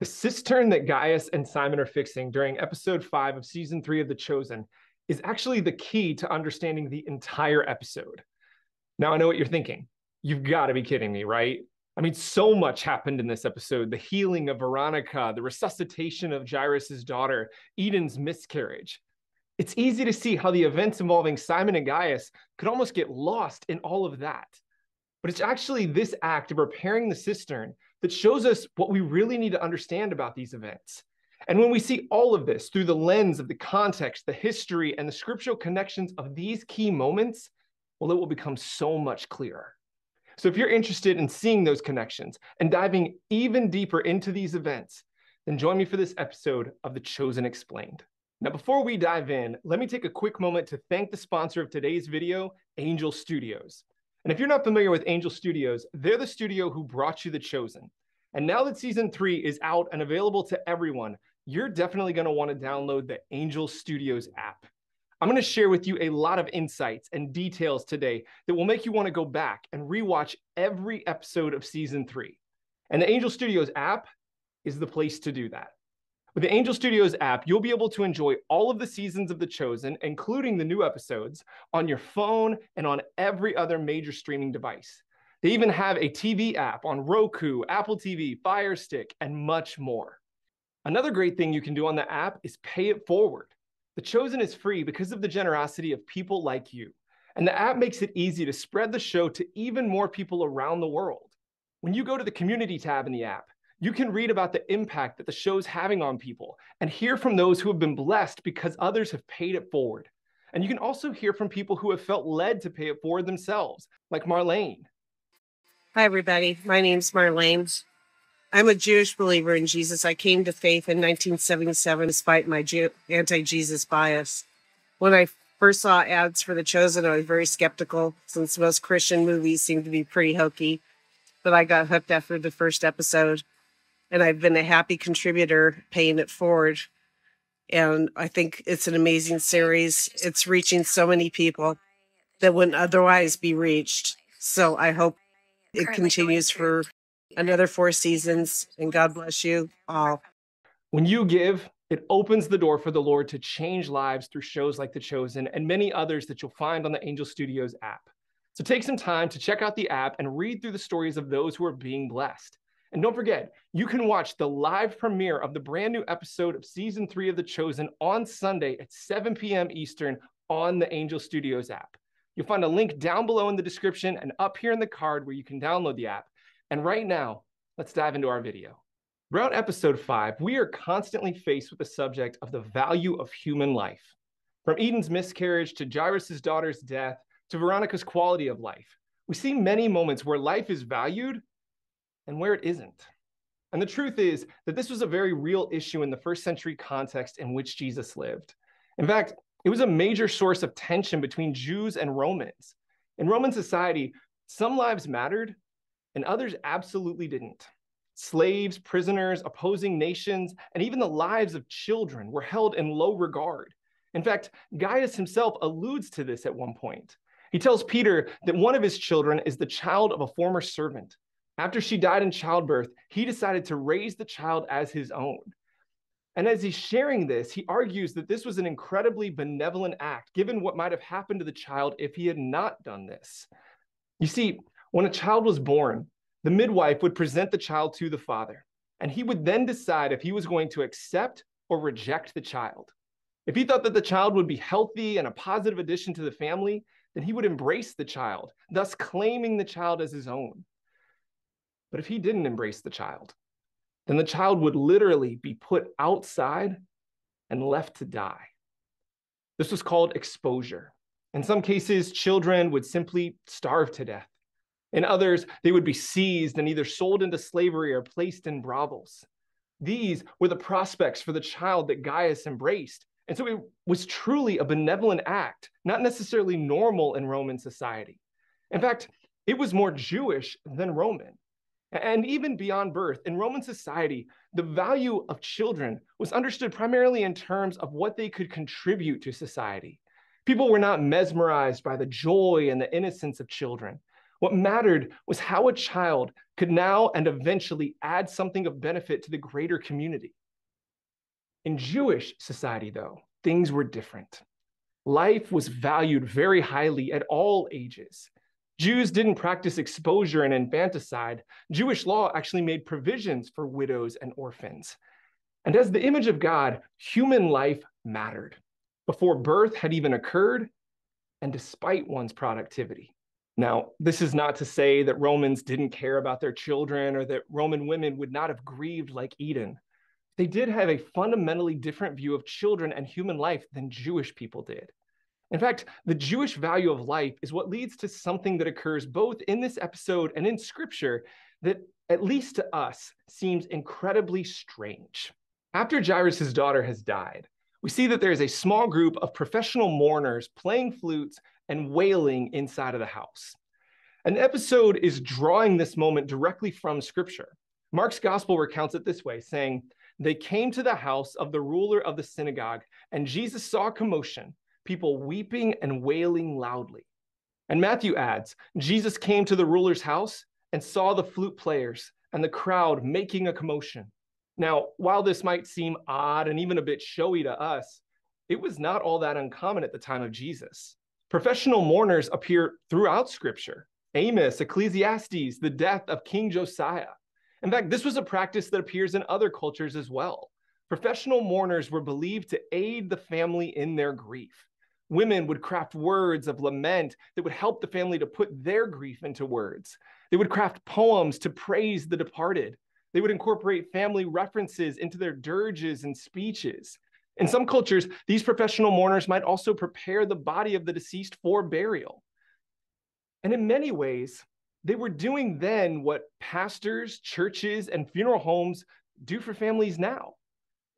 The cistern that Gaius and Simon are fixing during episode five of season three of The Chosen is actually the key to understanding the entire episode. Now, I know what you're thinking. You've got to be kidding me, right? I mean, so much happened in this episode the healing of Veronica, the resuscitation of Jairus' daughter, Eden's miscarriage. It's easy to see how the events involving Simon and Gaius could almost get lost in all of that. But it's actually this act of repairing the cistern that shows us what we really need to understand about these events. And when we see all of this through the lens of the context, the history, and the scriptural connections of these key moments, well, it will become so much clearer. So if you're interested in seeing those connections and diving even deeper into these events, then join me for this episode of The Chosen Explained. Now, before we dive in, let me take a quick moment to thank the sponsor of today's video, Angel Studios. And if you're not familiar with Angel Studios, they're the studio who brought you The Chosen. And now that season three is out and available to everyone, you're definitely going to want to download the Angel Studios app. I'm going to share with you a lot of insights and details today that will make you want to go back and rewatch every episode of season three. And the Angel Studios app is the place to do that. With the Angel Studios app, you'll be able to enjoy all of the seasons of The Chosen, including the new episodes, on your phone and on every other major streaming device. They even have a TV app on Roku, Apple TV, Fire Stick, and much more. Another great thing you can do on the app is pay it forward. The Chosen is free because of the generosity of people like you. And the app makes it easy to spread the show to even more people around the world. When you go to the community tab in the app, you can read about the impact that the show's having on people and hear from those who have been blessed because others have paid it forward. And you can also hear from people who have felt led to pay it forward themselves, like Marlene. Hi, everybody. My name's Marlene. I'm a Jewish believer in Jesus. I came to faith in 1977 despite my anti Jesus bias. When I first saw ads for The Chosen, I was very skeptical since most Christian movies seem to be pretty hokey. But I got hooked after the first episode and I've been a happy contributor paying it forward. And I think it's an amazing series. It's reaching so many people that wouldn't otherwise be reached. So I hope it continues for another four seasons. And God bless you all. When you give, it opens the door for the Lord to change lives through shows like The Chosen and many others that you'll find on the Angel Studios app. So take some time to check out the app and read through the stories of those who are being blessed. And don't forget, you can watch the live premiere of the brand new episode of season three of The Chosen on Sunday at 7 p.m. Eastern on the Angel Studios app. You'll find a link down below in the description and up here in the card where you can download the app. And right now, let's dive into our video. Throughout episode five, we are constantly faced with the subject of the value of human life. From Eden's miscarriage to Jairus' daughter's death to Veronica's quality of life, we see many moments where life is valued and where it isn't. And the truth is that this was a very real issue in the first century context in which Jesus lived. In fact, it was a major source of tension between Jews and Romans. In Roman society, some lives mattered and others absolutely didn't. Slaves, prisoners, opposing nations, and even the lives of children were held in low regard. In fact, Gaius himself alludes to this at one point. He tells Peter that one of his children is the child of a former servant after she died in childbirth, he decided to raise the child as his own. And as he's sharing this, he argues that this was an incredibly benevolent act, given what might have happened to the child if he had not done this. You see, when a child was born, the midwife would present the child to the father, and he would then decide if he was going to accept or reject the child. If he thought that the child would be healthy and a positive addition to the family, then he would embrace the child, thus claiming the child as his own. But if he didn't embrace the child, then the child would literally be put outside and left to die. This was called exposure. In some cases, children would simply starve to death. In others, they would be seized and either sold into slavery or placed in brothels. These were the prospects for the child that Gaius embraced. And so it was truly a benevolent act, not necessarily normal in Roman society. In fact, it was more Jewish than Roman. And even beyond birth, in Roman society, the value of children was understood primarily in terms of what they could contribute to society. People were not mesmerized by the joy and the innocence of children. What mattered was how a child could now and eventually add something of benefit to the greater community. In Jewish society, though, things were different. Life was valued very highly at all ages. Jews didn't practice exposure and infanticide. Jewish law actually made provisions for widows and orphans. And as the image of God, human life mattered before birth had even occurred and despite one's productivity. Now, this is not to say that Romans didn't care about their children or that Roman women would not have grieved like Eden they did have a fundamentally different view of children and human life than Jewish people did. In fact, the Jewish value of life is what leads to something that occurs both in this episode and in scripture that, at least to us, seems incredibly strange. After Jairus' daughter has died, we see that there is a small group of professional mourners playing flutes and wailing inside of the house. An episode is drawing this moment directly from scripture. Mark's gospel recounts it this way, saying, they came to the house of the ruler of the synagogue, and Jesus saw commotion, people weeping and wailing loudly. And Matthew adds Jesus came to the ruler's house and saw the flute players and the crowd making a commotion. Now, while this might seem odd and even a bit showy to us, it was not all that uncommon at the time of Jesus. Professional mourners appear throughout Scripture Amos, Ecclesiastes, the death of King Josiah. In fact, this was a practice that appears in other cultures as well. Professional mourners were believed to aid the family in their grief. Women would craft words of lament that would help the family to put their grief into words. They would craft poems to praise the departed. They would incorporate family references into their dirges and speeches. In some cultures, these professional mourners might also prepare the body of the deceased for burial. And in many ways, they were doing then what pastors, churches, and funeral homes do for families now.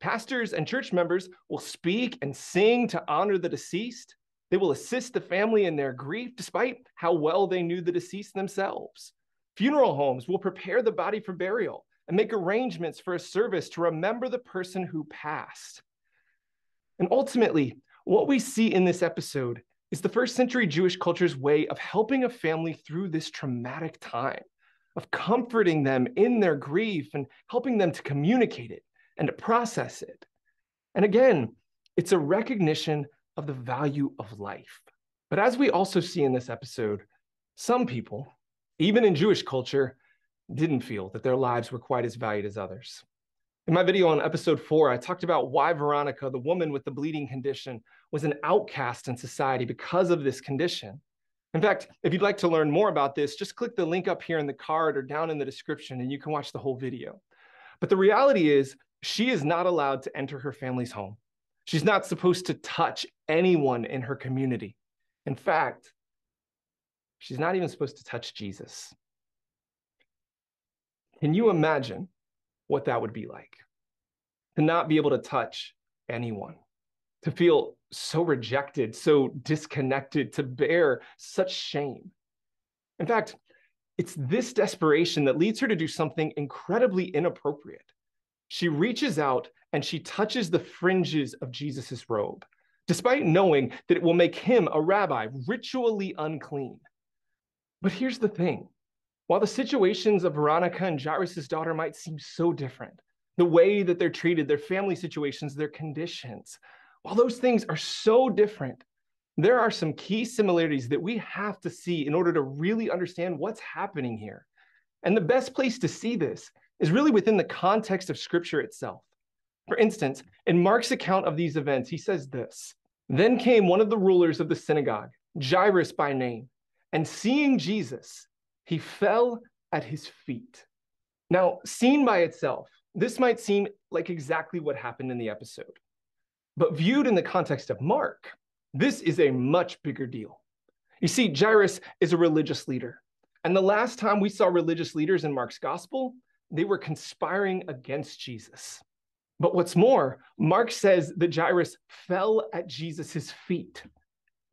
Pastors and church members will speak and sing to honor the deceased. They will assist the family in their grief, despite how well they knew the deceased themselves. Funeral homes will prepare the body for burial and make arrangements for a service to remember the person who passed. And ultimately, what we see in this episode is the first century Jewish culture's way of helping a family through this traumatic time, of comforting them in their grief and helping them to communicate it and to process it. And again, it's a recognition of the value of life. But as we also see in this episode, some people, even in Jewish culture, didn't feel that their lives were quite as valued as others. In my video on episode four, I talked about why Veronica, the woman with the bleeding condition, was an outcast in society because of this condition. In fact, if you'd like to learn more about this, just click the link up here in the card or down in the description and you can watch the whole video. But the reality is, she is not allowed to enter her family's home. She's not supposed to touch anyone in her community. In fact, she's not even supposed to touch Jesus. Can you imagine what that would be like to not be able to touch anyone, to feel so rejected, so disconnected, to bear such shame. In fact, it's this desperation that leads her to do something incredibly inappropriate. She reaches out and she touches the fringes of Jesus' robe, despite knowing that it will make him, a rabbi, ritually unclean. But here's the thing while the situations of Veronica and Jairus' daughter might seem so different, the way that they're treated, their family situations, their conditions, while those things are so different, there are some key similarities that we have to see in order to really understand what's happening here. And the best place to see this is really within the context of scripture itself. For instance, in Mark's account of these events, he says this Then came one of the rulers of the synagogue, Jairus by name, and seeing Jesus, he fell at his feet. Now, seen by itself, this might seem like exactly what happened in the episode. But viewed in the context of Mark, this is a much bigger deal. You see, Jairus is a religious leader. And the last time we saw religious leaders in Mark's gospel, they were conspiring against Jesus. But what's more, Mark says that Jairus fell at Jesus' feet.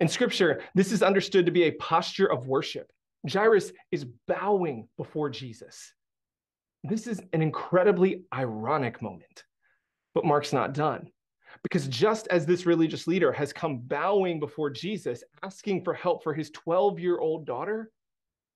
In scripture, this is understood to be a posture of worship. Jairus is bowing before Jesus. This is an incredibly ironic moment. But Mark's not done. Because just as this religious leader has come bowing before Jesus, asking for help for his 12 year old daughter,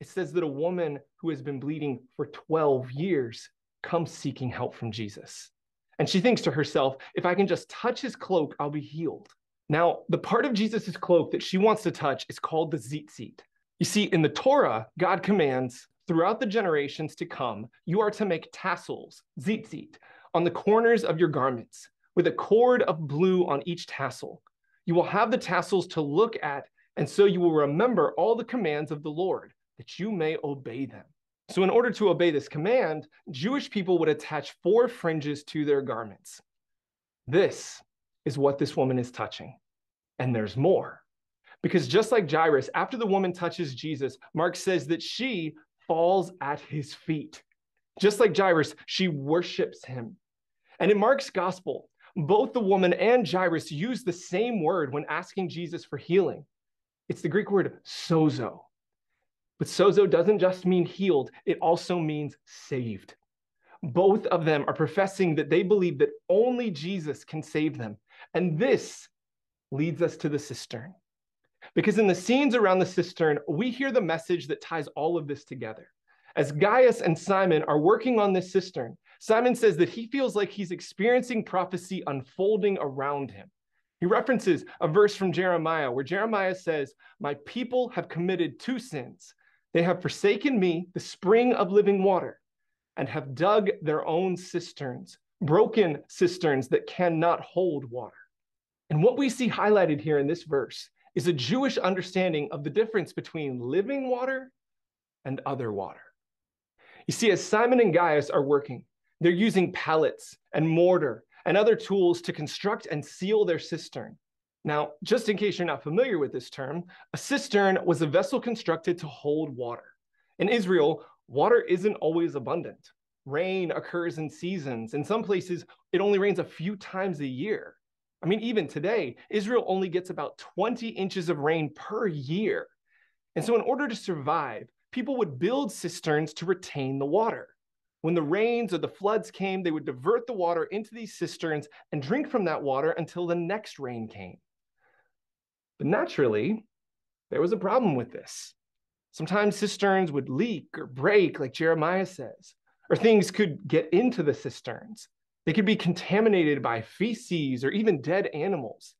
it says that a woman who has been bleeding for 12 years comes seeking help from Jesus. And she thinks to herself, if I can just touch his cloak, I'll be healed. Now, the part of Jesus' cloak that she wants to touch is called the tzitzit. You see, in the Torah, God commands throughout the generations to come, you are to make tassels, tzitzit, on the corners of your garments, with a cord of blue on each tassel. You will have the tassels to look at, and so you will remember all the commands of the Lord, that you may obey them. So, in order to obey this command, Jewish people would attach four fringes to their garments. This is what this woman is touching. And there's more. Because just like Jairus, after the woman touches Jesus, Mark says that she falls at his feet. Just like Jairus, she worships him. And in Mark's gospel, both the woman and Jairus use the same word when asking Jesus for healing. It's the Greek word sozo. But sozo doesn't just mean healed, it also means saved. Both of them are professing that they believe that only Jesus can save them. And this leads us to the cistern. Because in the scenes around the cistern, we hear the message that ties all of this together. As Gaius and Simon are working on this cistern, Simon says that he feels like he's experiencing prophecy unfolding around him. He references a verse from Jeremiah where Jeremiah says, My people have committed two sins. They have forsaken me, the spring of living water, and have dug their own cisterns, broken cisterns that cannot hold water. And what we see highlighted here in this verse is a Jewish understanding of the difference between living water and other water. You see, as Simon and Gaius are working, they're using pallets and mortar and other tools to construct and seal their cistern. Now, just in case you're not familiar with this term, a cistern was a vessel constructed to hold water. In Israel, water isn't always abundant. Rain occurs in seasons. In some places, it only rains a few times a year. I mean, even today, Israel only gets about 20 inches of rain per year. And so, in order to survive, people would build cisterns to retain the water. When the rains or the floods came, they would divert the water into these cisterns and drink from that water until the next rain came. But naturally, there was a problem with this. Sometimes cisterns would leak or break, like Jeremiah says, or things could get into the cisterns. They could be contaminated by feces or even dead animals,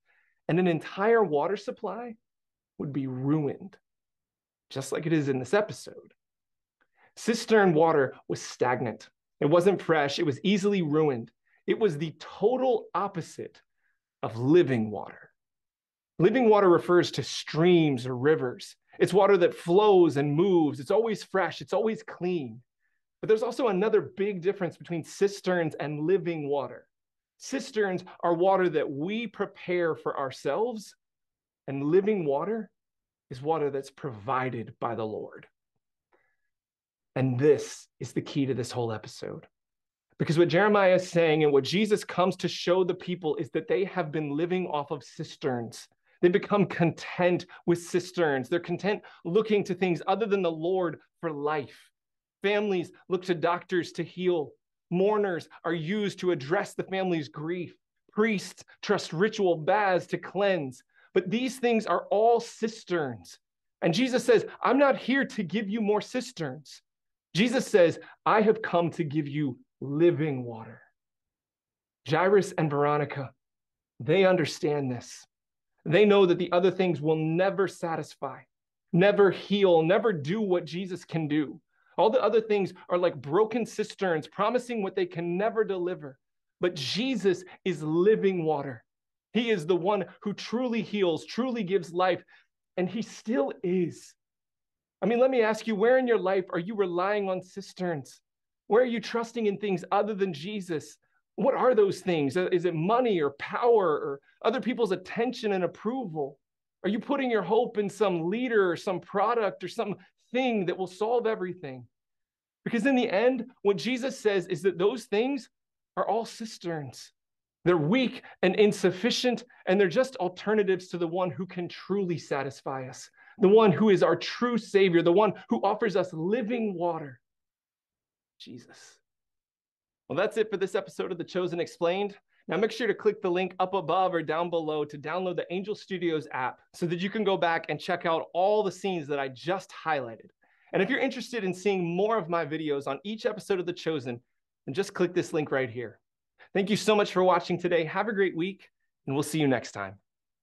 and an entire water supply would be ruined, just like it is in this episode. Cistern water was stagnant. It wasn't fresh. It was easily ruined. It was the total opposite of living water. Living water refers to streams or rivers. It's water that flows and moves. It's always fresh. It's always clean. But there's also another big difference between cisterns and living water. Cisterns are water that we prepare for ourselves, and living water is water that's provided by the Lord. And this is the key to this whole episode. Because what Jeremiah is saying and what Jesus comes to show the people is that they have been living off of cisterns. They become content with cisterns. They're content looking to things other than the Lord for life. Families look to doctors to heal. Mourners are used to address the family's grief. Priests trust ritual baths to cleanse. But these things are all cisterns. And Jesus says, I'm not here to give you more cisterns. Jesus says, I have come to give you living water. Jairus and Veronica, they understand this. They know that the other things will never satisfy, never heal, never do what Jesus can do. All the other things are like broken cisterns promising what they can never deliver. But Jesus is living water. He is the one who truly heals, truly gives life, and He still is. I mean, let me ask you where in your life are you relying on cisterns? Where are you trusting in things other than Jesus? What are those things? Uh, is it money or power or other people's attention and approval? Are you putting your hope in some leader or some product or some thing that will solve everything. Because in the end, what Jesus says is that those things are all cisterns. They're weak and insufficient, and they're just alternatives to the one who can truly satisfy us, the one who is our true Savior, the one who offers us living water Jesus. Well, that's it for this episode of The Chosen Explained. Now, make sure to click the link up above or down below to download the Angel Studios app so that you can go back and check out all the scenes that I just highlighted. And if you're interested in seeing more of my videos on each episode of The Chosen, then just click this link right here. Thank you so much for watching today. Have a great week, and we'll see you next time.